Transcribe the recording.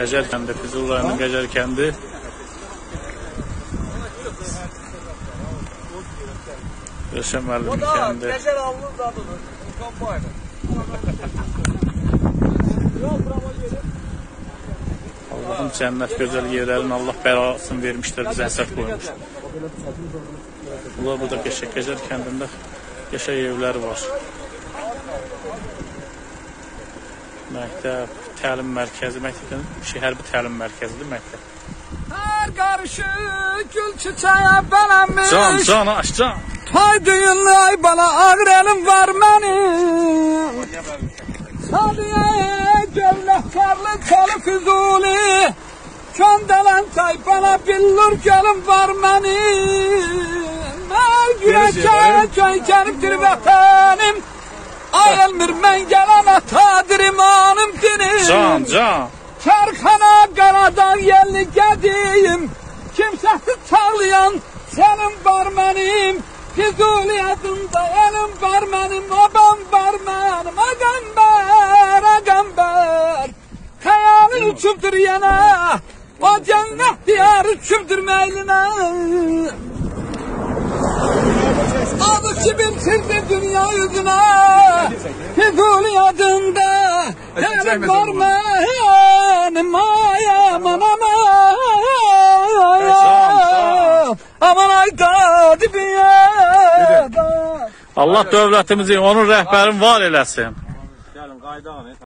Qəcər kəndi, Füzuli rayonunun Qəcər kəndi. Rəşən müəllim kəndi. Gecel alnın dadıdır. Kampanya. Allah'ın cənnət gözəl yerlərin Allah bəlasını vermişdir, bizə həsəd qoymuş. Bunlar burada Qəşək Qəcər kəndində yaşay evləri var. Məktəb, təlim mərkəzi, məktəbdən şey, hərbi təlim mərkəzidir məktəb. Her karşı gül çiçeğe belenmiş. Can, can, aç, can. Hay düğünlü ay bana ağır elim var benim. Sadiye gövlekkarlı çalı füzuli. Köndelen say bana billur gelin var benim. Her güneşe köy keriptir vatanım. Ay elmir atadır imanım can. Çarkana karadan yerli gediyim Kimsesiz çağlayan senin var benim Füzuli adında elim var benim Obam var benim Agamber, agamber Hayalin uçubdur yana. O cennet diyarı uçubdur meyline Adı kibirsizdir dünya yüzüne Füzuli adında Elim var aman ay Allah dövlətimizi, onun rəhbərin var eləsin. Gəlin qayıdaq.